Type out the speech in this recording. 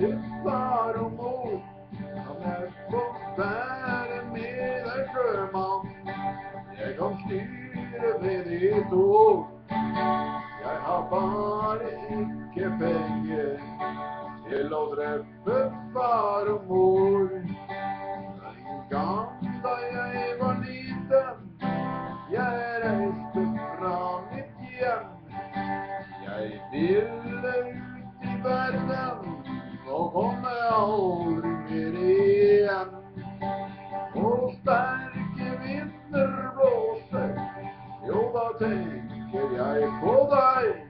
Husk bare om bord, kan jeg få være med deg, sjømann. Jeg kan styre med ditt ord. Jeg har bare ikke penger til å drepe far og mor. Take, Kyriae, Kodai.